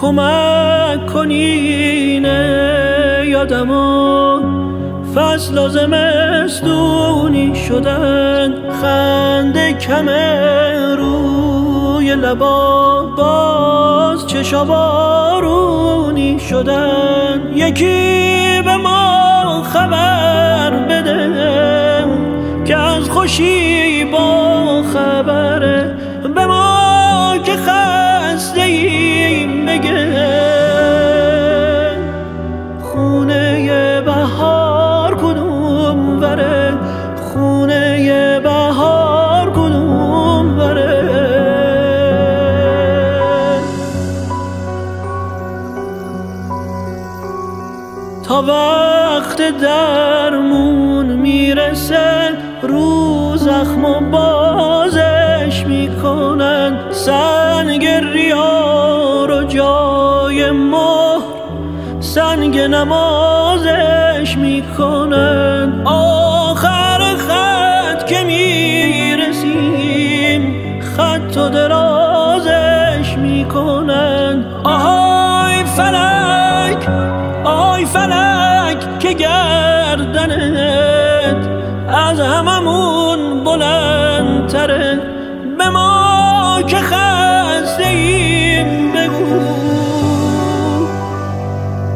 کمک کنینه یادم فصل و زمستونی شدن خنده کم روی لبا. باز چشا بارونی شدن یکی به ما خبر بده. که از خوشی با خبره به ما وقت درمون می‌رسه رو زخم و بازش می‌کنن. سنگ ریار و جای مهر سنگ نمازش می‌کنن. آخر خط که می‌رسیم خط و درازش می‌کنن. که گردنت از هممون بلندتره. به ما که خسته ایم بگو.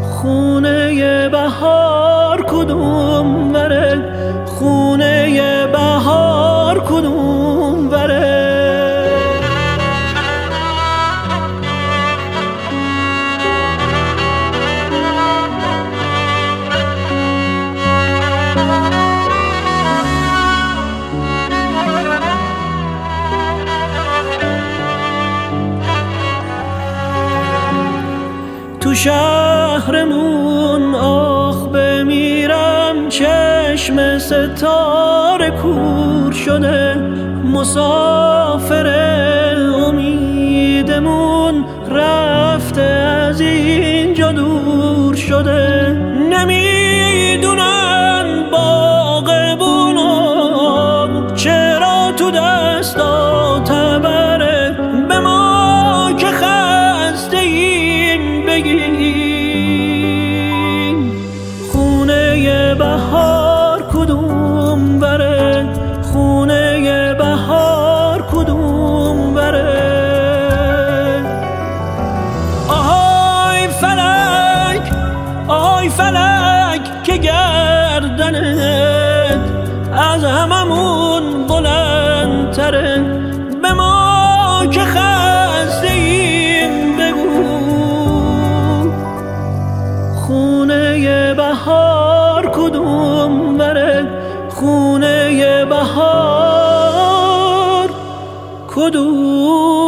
خونه بهار کدوم شهرمون آخ بمیرم چشم ستاره کور شده مسافر امیدمون رفته از اینجا دور شده نمی‌دونن باغبونا چرا تو دستا تبره به ما که خسته ایم بگین آهای فلک که گردنت از هممون بلندتره به ما که خسته ایم بگو. خونه بهار کدوم بره؟ خونه بهار کدوم